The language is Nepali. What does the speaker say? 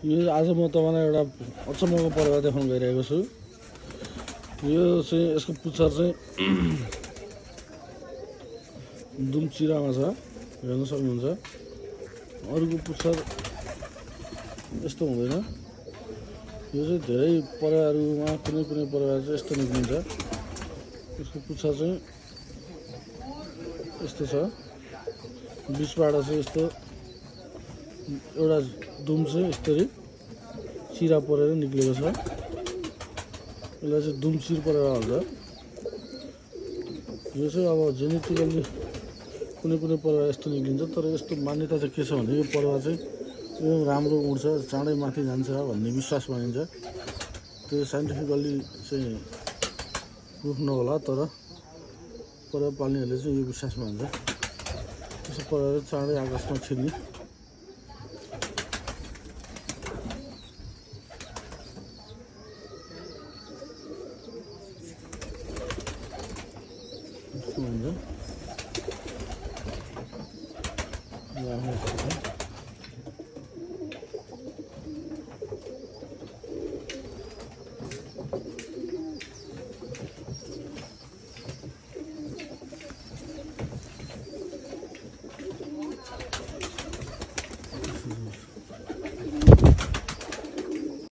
यो आज म तपाईँलाई एउटा अचम्मको परेवा देखाउन गइरहेको छु। यो चाहिँ यसको पुच्छर चाहिँ दुमचिरामा छ हेर्न सक्नुहुन्छ। अरूको पुच्छर यस्तो हुँदैन। यो चाहिँ धेरै परेवाहरूमा कुनै कुनै परेवा चाहिँ यस्तो निक्लिन्छ यसको पुच्छर चाहिँ यस्तो छ। बिचबाट चाहिँ यस्तो एउटा दुम चाहिँ यसरी। चिरा परेर निक्लेको छ। यसलाई चाहिँ दुमचिर परेर भन्छ यो चाहिँ अब जेनेटिकल्ली कुनै कुनै परेवा यस्तो निक्लिन्छ तर यस्तो मान्यता चाहिँ के छ भने यो परेवा चाहिँ एकदम राम्रो उड्छ चाँडै माथि जान्छ भन्ने विश्वास मानिन्छ। त्यो साइन्टिफिकल्ली चाहिँ प्रुफ नहोला तर परेवा पाल्नेहरूले चाहिँ यो विश्वास मान्छ। त्यसो परेर चाँडै आकाशमा छिर्ने। यस्तो हुन्छ यो आफ्नो